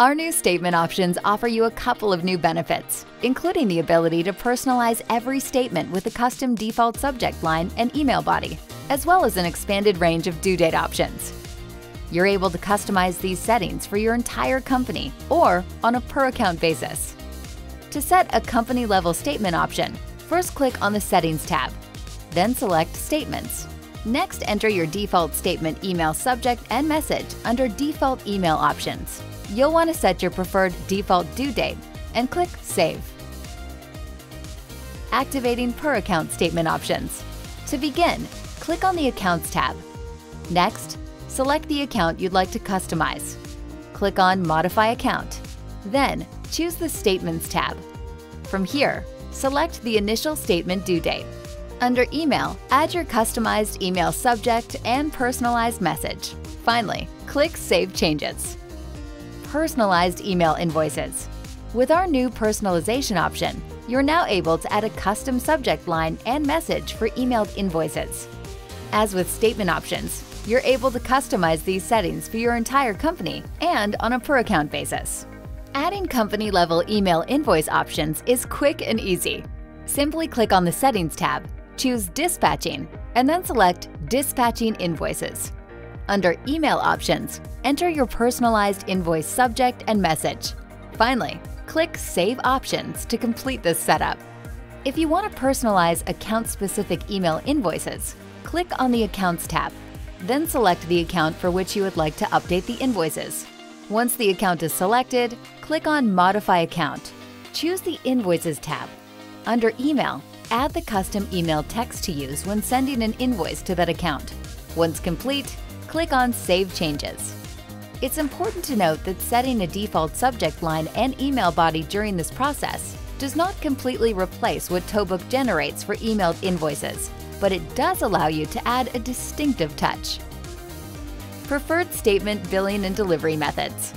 Our new statement options offer you a couple of new benefits, including the ability to personalize every statement with a custom default subject line and email body, as well as an expanded range of due date options. You're able to customize these settings for your entire company or on a per account basis. To set a company level statement option, first click on the Settings tab, then select Statements. Next, enter your default statement email subject and message under Default Email Options you'll want to set your preferred default due date and click Save. Activating per account statement options. To begin, click on the Accounts tab. Next, select the account you'd like to customize. Click on Modify Account. Then, choose the Statements tab. From here, select the initial statement due date. Under Email, add your customized email subject and personalized message. Finally, click Save Changes personalized email invoices. With our new personalization option, you're now able to add a custom subject line and message for emailed invoices. As with statement options, you're able to customize these settings for your entire company and on a per account basis. Adding company level email invoice options is quick and easy. Simply click on the Settings tab, choose Dispatching, and then select Dispatching Invoices. Under Email Options, enter your personalized invoice subject and message. Finally, click Save Options to complete this setup. If you want to personalize account-specific email invoices, click on the Accounts tab. Then select the account for which you would like to update the invoices. Once the account is selected, click on Modify Account. Choose the Invoices tab. Under Email, add the custom email text to use when sending an invoice to that account. Once complete, click on Save Changes. It's important to note that setting a default subject line and email body during this process does not completely replace what Towbook generates for emailed invoices, but it does allow you to add a distinctive touch. Preferred Statement Billing and Delivery Methods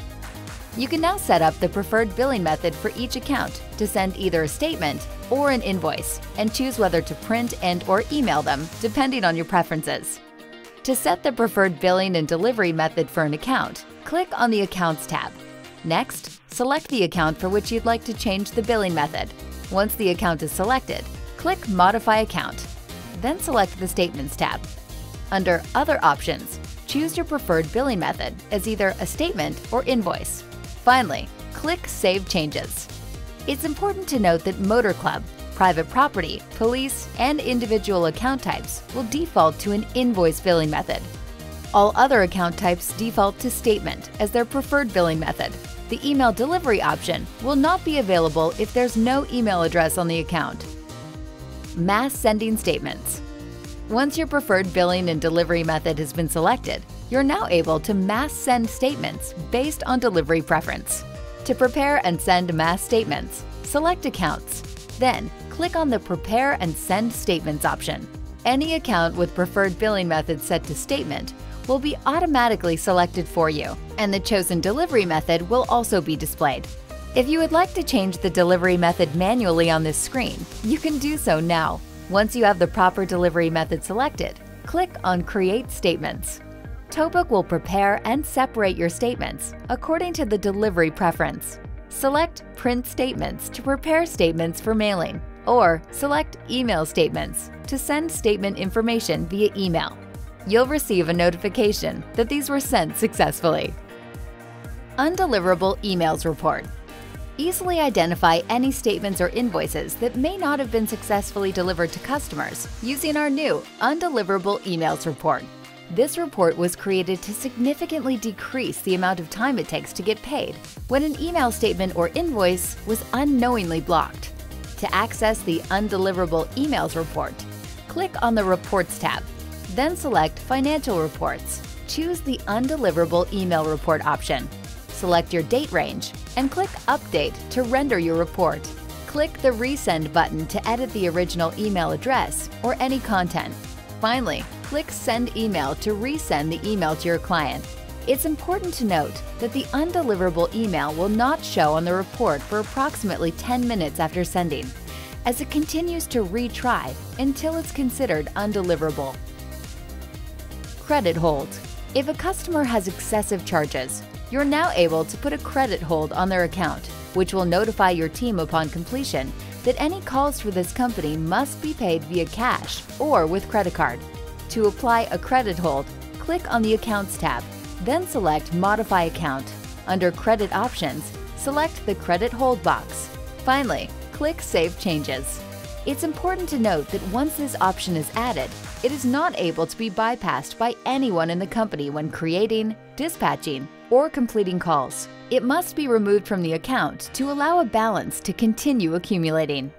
You can now set up the preferred billing method for each account to send either a statement or an invoice and choose whether to print and or email them depending on your preferences. To set the preferred billing and delivery method for an account, click on the Accounts tab. Next, select the account for which you'd like to change the billing method. Once the account is selected, click Modify Account. Then select the Statements tab. Under Other Options, choose your preferred billing method as either a statement or invoice. Finally, click Save Changes. It's important to note that Motor Club Private property, police, and individual account types will default to an invoice billing method. All other account types default to statement as their preferred billing method. The email delivery option will not be available if there's no email address on the account. Mass sending statements. Once your preferred billing and delivery method has been selected, you're now able to mass send statements based on delivery preference. To prepare and send mass statements, select Accounts. Then, click on the Prepare and Send Statements option. Any account with preferred billing method set to statement will be automatically selected for you, and the chosen delivery method will also be displayed. If you would like to change the delivery method manually on this screen, you can do so now. Once you have the proper delivery method selected, click on Create Statements. Towbook will prepare and separate your statements according to the delivery preference. Select Print Statements to prepare statements for mailing or select Email Statements to send statement information via email. You'll receive a notification that these were sent successfully. Undeliverable Emails Report Easily identify any statements or invoices that may not have been successfully delivered to customers using our new Undeliverable Emails Report. This report was created to significantly decrease the amount of time it takes to get paid when an email statement or invoice was unknowingly blocked. To access the Undeliverable Emails report, click on the Reports tab, then select Financial Reports. Choose the Undeliverable Email Report option. Select your date range and click Update to render your report. Click the Resend button to edit the original email address or any content. Finally, click Send Email to resend the email to your client. It's important to note that the undeliverable email will not show on the report for approximately 10 minutes after sending, as it continues to retry until it's considered undeliverable. Credit hold. If a customer has excessive charges, You're now able to put a credit hold on their account, which will notify your team upon completion that any calls for this company must be paid via cash or with credit card. To apply a credit hold, click on the Accounts tab, then select Modify Account. Under Credit Options, select the Credit Hold box. Finally, click Save Changes. It's important to note that once this option is added, it is not able to be bypassed by anyone in the company when creating, dispatching, or completing calls. It must be removed from the account to allow a balance to continue accumulating.